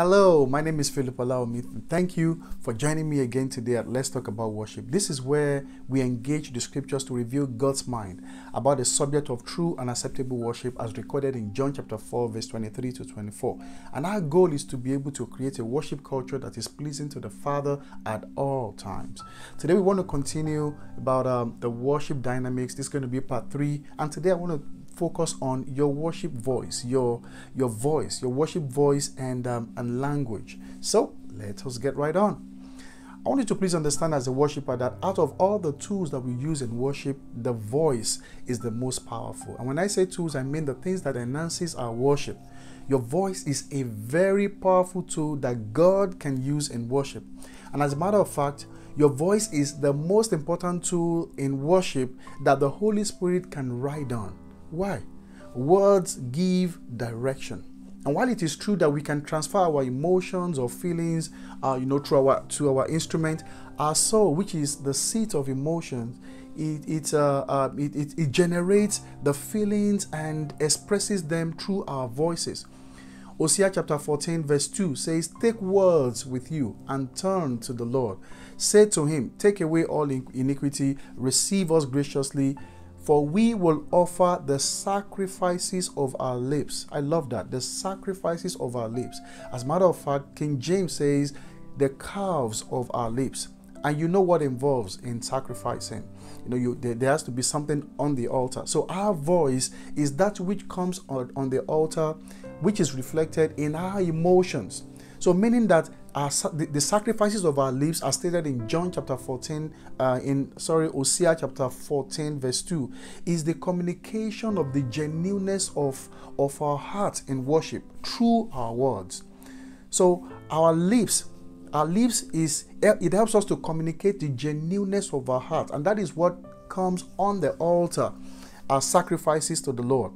Hello, my name is Philip Olaomi. Thank you for joining me again today at Let's Talk About Worship. This is where we engage the scriptures to reveal God's mind about the subject of true and acceptable worship as recorded in John chapter 4, verse 23 to 24. And our goal is to be able to create a worship culture that is pleasing to the Father at all times. Today we want to continue about um, the worship dynamics. This is going to be part three. And today I want to focus on your worship voice, your your voice, your worship voice and um, and language. So let us get right on. I want you to please understand as a worshiper that out of all the tools that we use in worship, the voice is the most powerful. And when I say tools, I mean the things that enhances our worship. Your voice is a very powerful tool that God can use in worship. And as a matter of fact, your voice is the most important tool in worship that the Holy Spirit can ride on. Why? Words give direction. And while it is true that we can transfer our emotions or feelings, uh, you know, through our to our instrument, our soul, which is the seat of emotions, it it, uh, uh, it, it it generates the feelings and expresses them through our voices. Hosea chapter 14, verse 2 says, Take words with you and turn to the Lord. Say to him, Take away all iniquity, receive us graciously, for we will offer the sacrifices of our lips. I love that. The sacrifices of our lips. As a matter of fact, King James says, the calves of our lips. And you know what involves in sacrificing. You know, you, there, there, has to be something on the altar. So our voice is that which comes on, on the altar, which is reflected in our emotions. So meaning that our, the, the, sacrifices of our lips are stated in John chapter 14, uh, in sorry, Hosea chapter 14, verse 2, is the communication of the genuineness of, of our heart in worship through our words. So our lips, our lips is it helps us to communicate the genuineness of our heart, and that is what comes on the altar, our sacrifices to the Lord.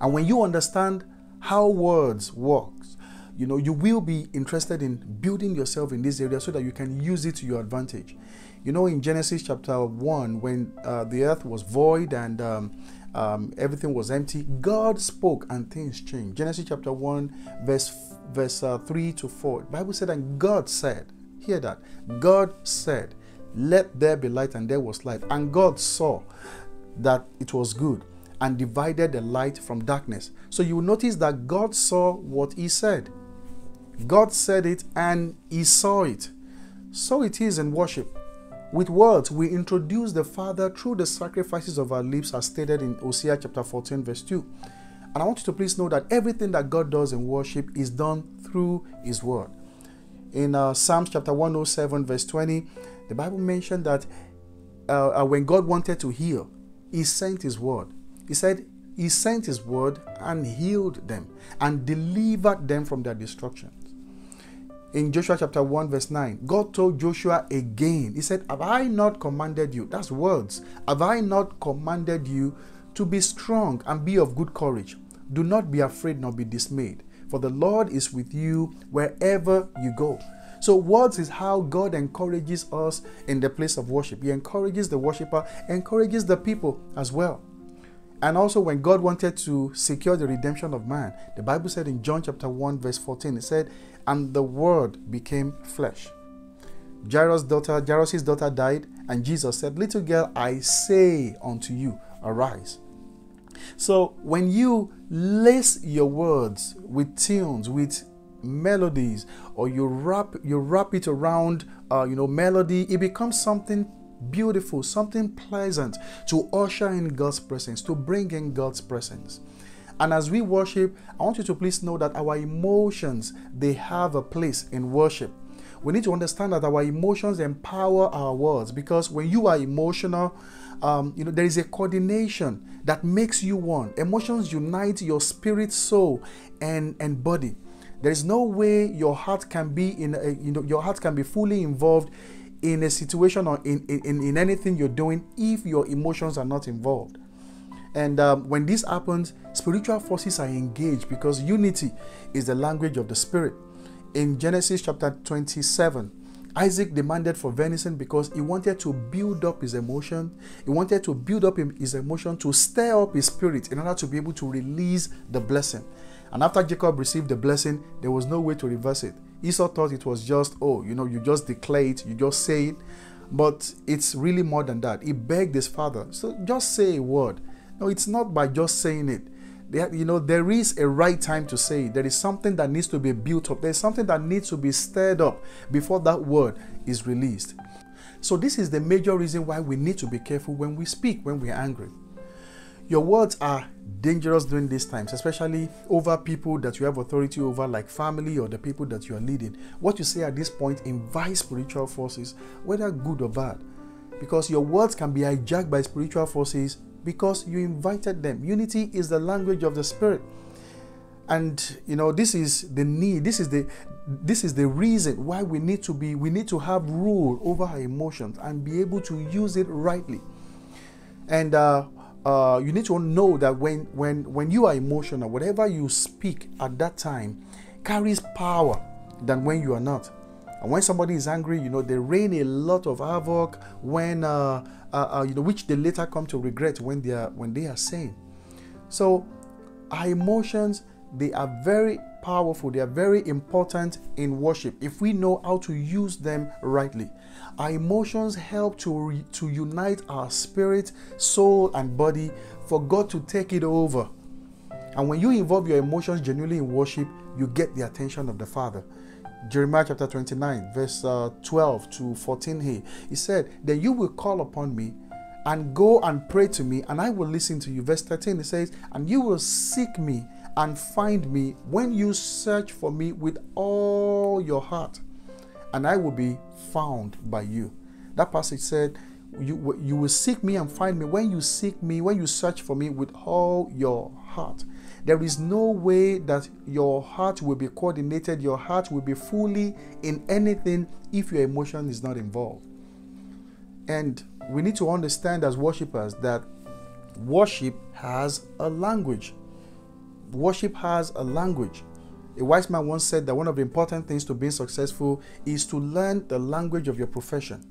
And when you understand how words works, you know you will be interested in building yourself in this area so that you can use it to your advantage. You know in genesis chapter 1 when uh, the earth was void and um, um, everything was empty god spoke and things changed. Genesis chapter 1 verse verse uh, 3 to 4 the bible said and god said hear that god said let there be light and there was light. And god saw that it was good and divided the light from darkness. So you will notice that god saw what he said God said it and he saw it. So it is in worship. With words, we introduce the Father through the sacrifices of our lips, as stated in Hosea chapter 14, verse 2. And I want you to please know that everything that God does in worship is done through His Word. In uh, Psalms chapter 107, verse 20, the Bible mentioned that uh, uh, when God wanted to heal, He sent His Word. He said, He sent His Word and healed them and delivered them from their destruction in Joshua chapter 1, verse 9, God told Joshua again, He said, Have I not commanded you? That's words. Have I not commanded you to be strong and be of good courage? Do not be afraid nor be dismayed, for the Lord is with you wherever you go. So, words is how God encourages us in the place of worship. He encourages the worshiper, encourages the people as well. And also, when God wanted to secure the redemption of man, the Bible said in John chapter 1, verse 14, it said, And the word became flesh. Jairus' daughter, Jairus' daughter died, and Jesus said, Little girl, I say unto you, arise. So when you lace your words with tunes, with melodies, or you wrap you wrap it around, uh, you know, melody, it becomes something beautiful, something pleasant to usher in God's presence, to bring in God's presence. And as we worship, I want you to please know that our emotions, they have a place in worship. We need to understand that our emotions empower our words because when you are emotional, um, you know there is a coordination that makes you one. Emotions unite your spirit, soul, and and body. There is no way your heart can be in a, you know your heart can be fully involved in a situation or in, in, in anything you're doing if your emotions are not involved. And um, when this happens, spiritual forces are engaged because unity is the language of the spirit. In Genesis chapter 27, Isaac demanded for venison because he wanted to build up his emotion. He wanted to build up his emotion to stir up his spirit in order to be able to release the blessing. And after Jacob received the blessing, there was no way to reverse it. Esau thought it was just, oh, you know, you just declare it, you just say it. But it's really more than that. He begged his father, so just say a word. No, it's not by just saying it you know, there is a right time to say it. There is something that needs to be built up. There's something that needs to be stirred up before that word is released. So, this is the major reason why we need to be careful when we speak, when we're angry. Your words are dangerous during these times, especially over people that you have authority over, like family or the people that you are leading. What you say at this point invites spiritual forces, whether good or bad, because your words can be hijacked by spiritual forces because you invited them. Unity is the language of the Spirit. And you know, this is the need, this is the this is the reason why we need to be we need to have rule over our emotions and be able to use it rightly. And uh, uh, you need to know that when when when you are emotional, whatever you speak at that time carries power than when you are not. And when somebody is angry, you know, they rain a lot of havoc when uh, uh, uh, you know, which they later come to regret when they are when they are sane. So, our emotions they are very powerful. They are very important in worship if we know how to use them rightly. Our emotions help to to unite our spirit, soul, and body for God to take it over. And when you involve your emotions genuinely in worship, you get the attention of the Father. Jeremiah chapter 29, verse uh, 12 to 14 here. He said, Then you will call upon me and go and pray to me, and I will listen to you. Verse 13, it says, And you will seek me and find me when you search for me with all your heart, and I will be found by you. That passage said, you, you will seek me and find me when you seek me, when you search for me with all your heart. There is no way that your heart will be coordinated, your heart will be fully in anything if your emotion is not involved. And we need to understand as worshippers that worship has a language. Worship has a language. A wise man once said that one of the important things to being successful is to learn the language of your profession.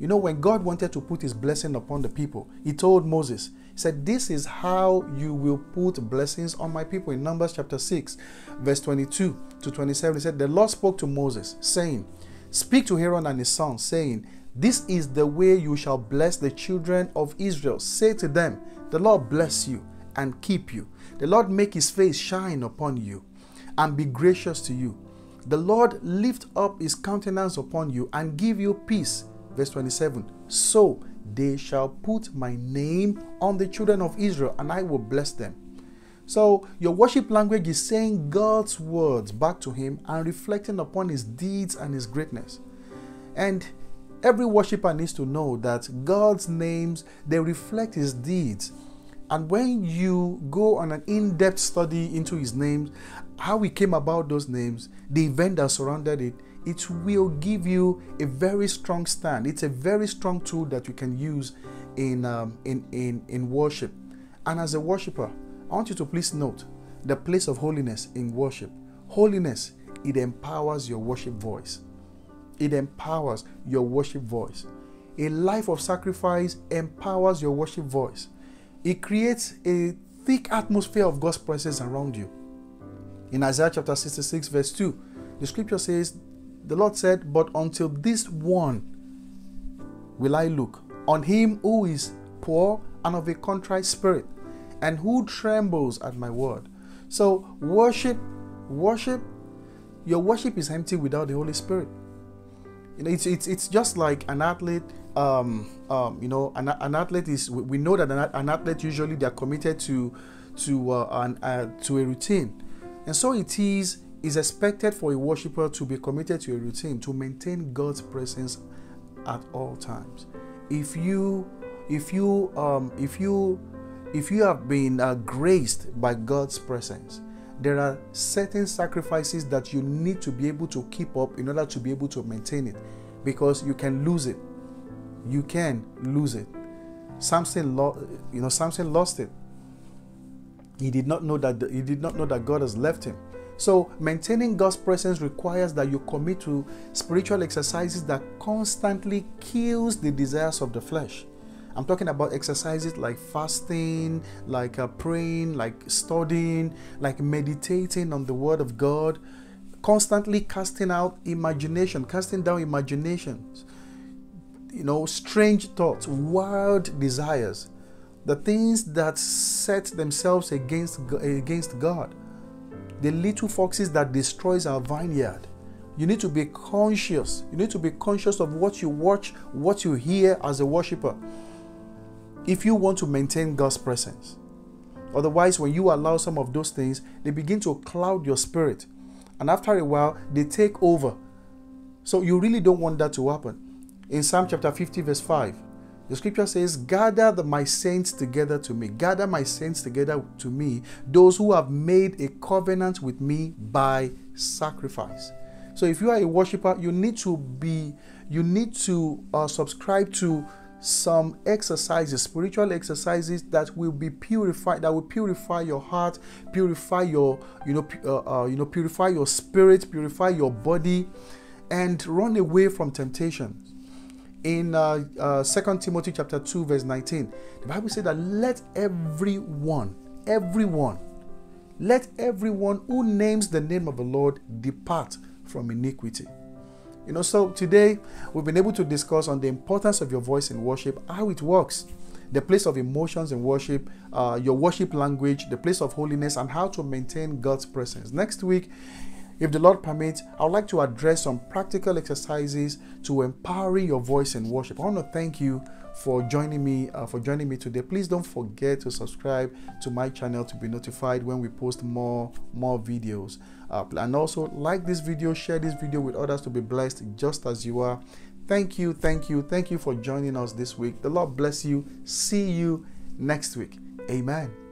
You know, when God wanted to put his blessing upon the people, he told Moses, he said, This is how you will put blessings on my people. In Numbers chapter 6, verse 22 to 27, he said, The Lord spoke to Moses, saying, Speak to Aaron and his sons, saying, This is the way you shall bless the children of Israel. Say to them, The Lord bless you and keep you. The Lord make his face shine upon you and be gracious to you. The Lord lift up his countenance upon you and give you peace. Verse 27 So they shall put my name on the children of Israel, and I will bless them. So, your worship language is saying God's words back to Him and reflecting upon His deeds and His greatness. And every worshiper needs to know that God's names they reflect His deeds. And when you go on an in depth study into His names, how He came about those names, the event that surrounded it, it will give you a very strong stand. It's a very strong tool that you can use in, um, in, in, in worship. And as a worshiper, I want you to please note the place of holiness in worship. Holiness, it empowers your worship voice. It empowers your worship voice. A life of sacrifice empowers your worship voice. It creates a thick atmosphere of God's presence around you. In Isaiah chapter 66, verse 2, the scripture says, the Lord said, But until this one will I look, on him who is poor and of a contrite spirit, and who trembles at my word. So, worship, worship, your worship is empty without the Holy Spirit. You know, it's, it's, it's just like an athlete. Um, um, you know, an, an athlete is. We know that an, an athlete usually they are committed to to uh, an, uh, to a routine, and so it is is expected for a worshiper to be committed to a routine to maintain God's presence at all times. If you if you um, if you if you have been uh, graced by God's presence, there are certain sacrifices that you need to be able to keep up in order to be able to maintain it because you can lose it. You can lose it. Samson, lo- you know, Samson lost it. He did not know that he did not know that God has left him. So, maintaining God's presence requires that you commit to spiritual exercises that constantly kills the desires of the flesh. I'm talking about exercises like fasting, like uh, praying, like studying, like meditating on the Word of God, constantly casting out imagination, casting down imaginations, you know, strange thoughts, wild desires, the things that set themselves against, against God the little foxes that destroys our vineyard. You need to be conscious. You need to be conscious of what you watch, what you hear as a worshiper. If you want to maintain God's presence. Otherwise, when you allow some of those things, they begin to cloud your spirit. And after a while, they take over. So you really don't want that to happen. In Psalm chapter 50, verse 5, the scripture says, Gather the, my saints together to me. Gather my saints together to me, those who have made a covenant with me by sacrifice. So if you are a worshiper, you need to be, you need to uh, subscribe to some exercises, spiritual exercises that will be purified, that will purify your heart, purify your, you know, uh, uh, you know, purify your spirit, purify your body, and run away from temptation in uh, uh, 2 Timothy chapter 2 verse 19 the bible says that let everyone everyone let everyone who names the name of the lord depart from iniquity you know so today we've been able to discuss on the importance of your voice in worship how it works the place of emotions in worship, uh, your worship language, the place of holiness, and how to maintain God's presence. Next week, if the Lord permits, I would like to address some practical exercises to empowering your voice in worship. I want to thank you for joining me uh, for joining me today. Please don't forget to subscribe to my channel to be notified when we post more more videos. Uh, and also like this video, share this video with others to be blessed just as you are. Thank you, thank you, thank you for joining us this week. The Lord bless you. See you next week. Amen.